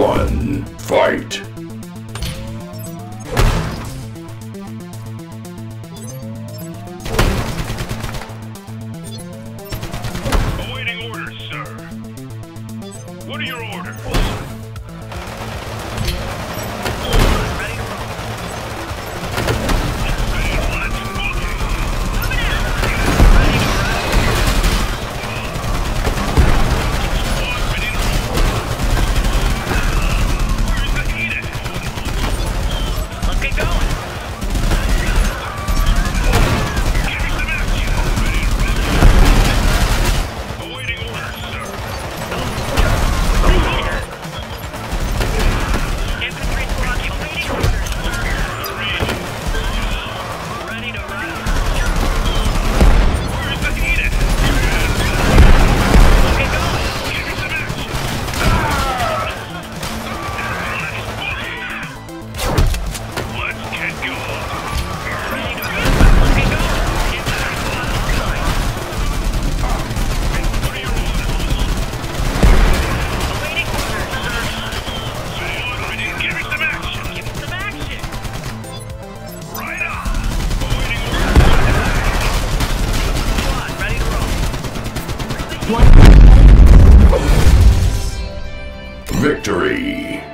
one, fight! Victory!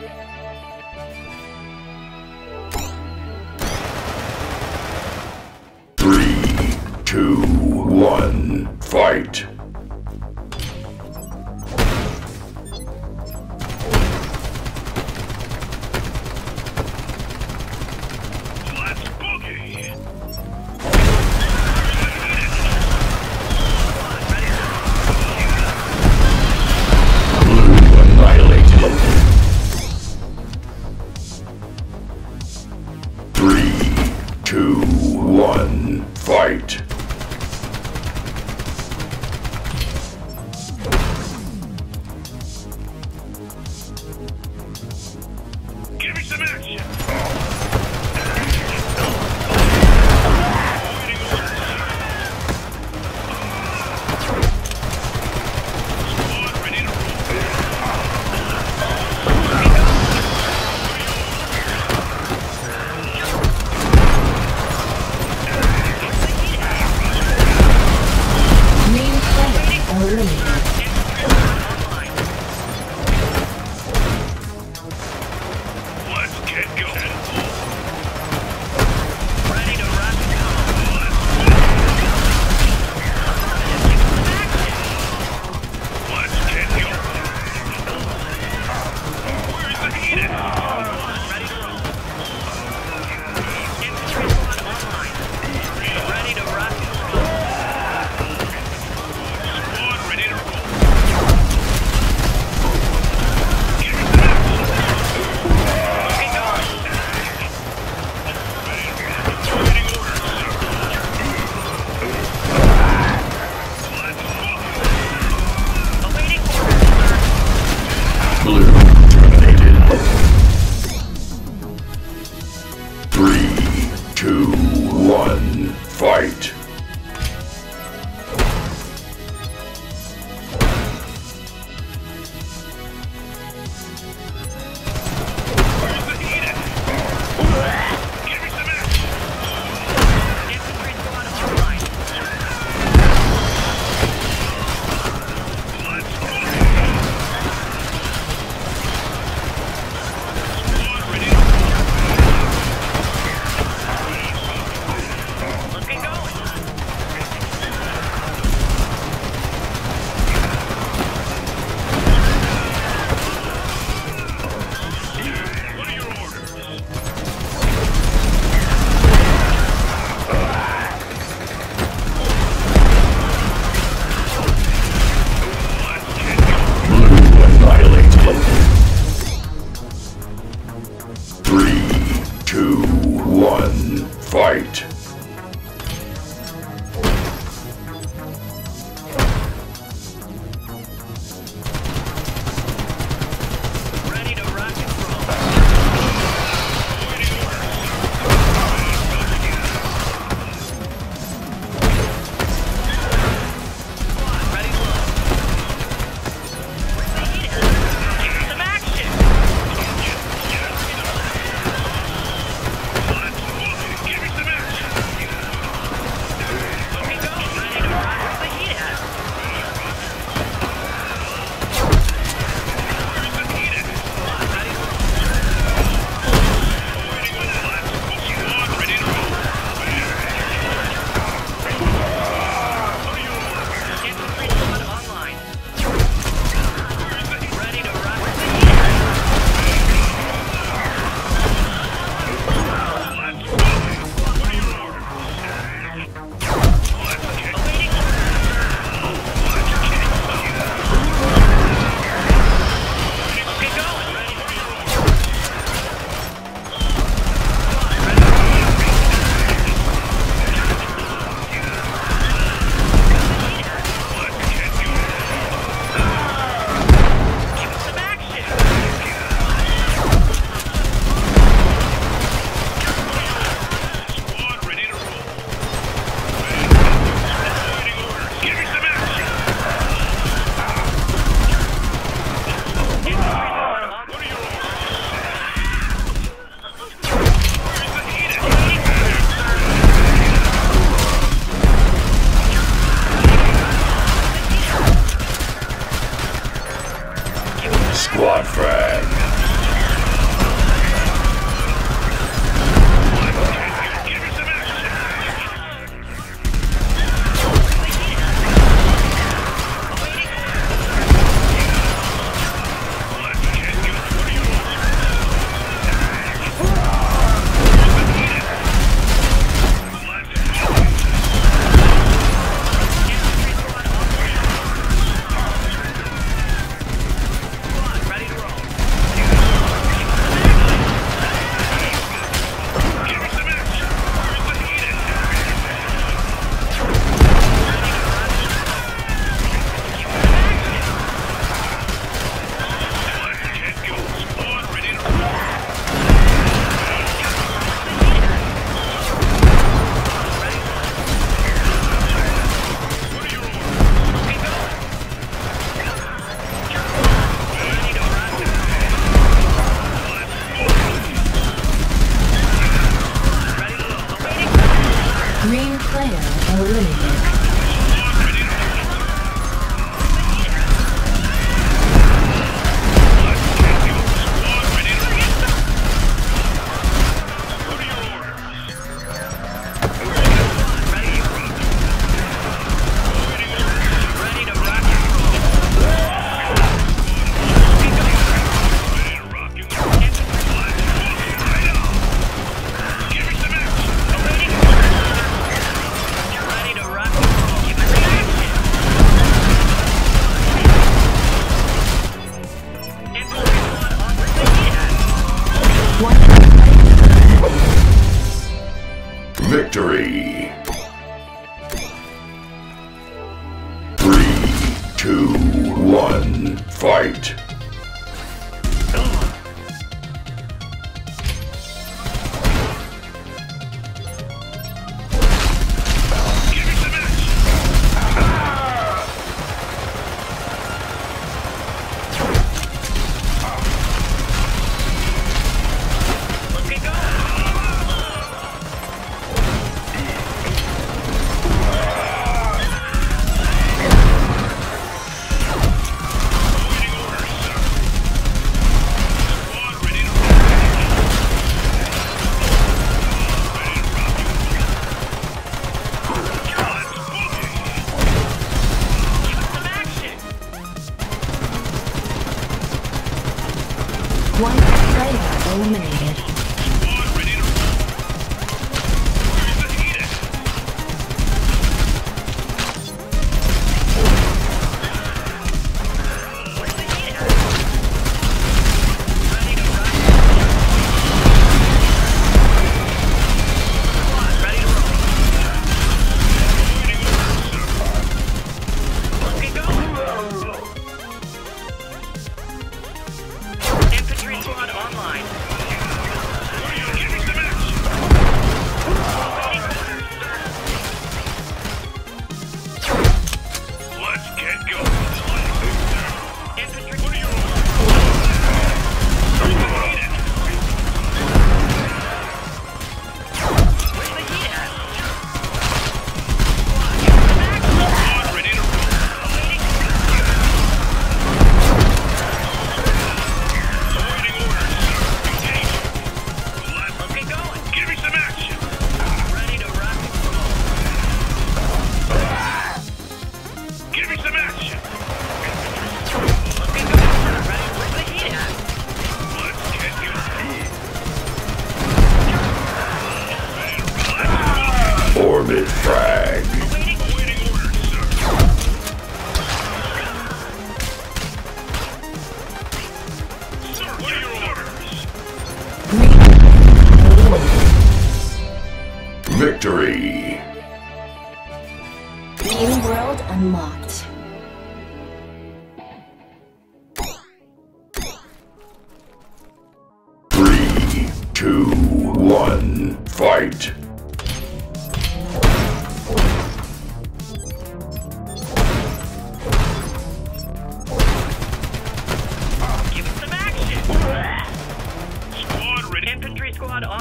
Fight!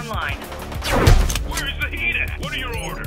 online. Where's the heat at? What are your orders?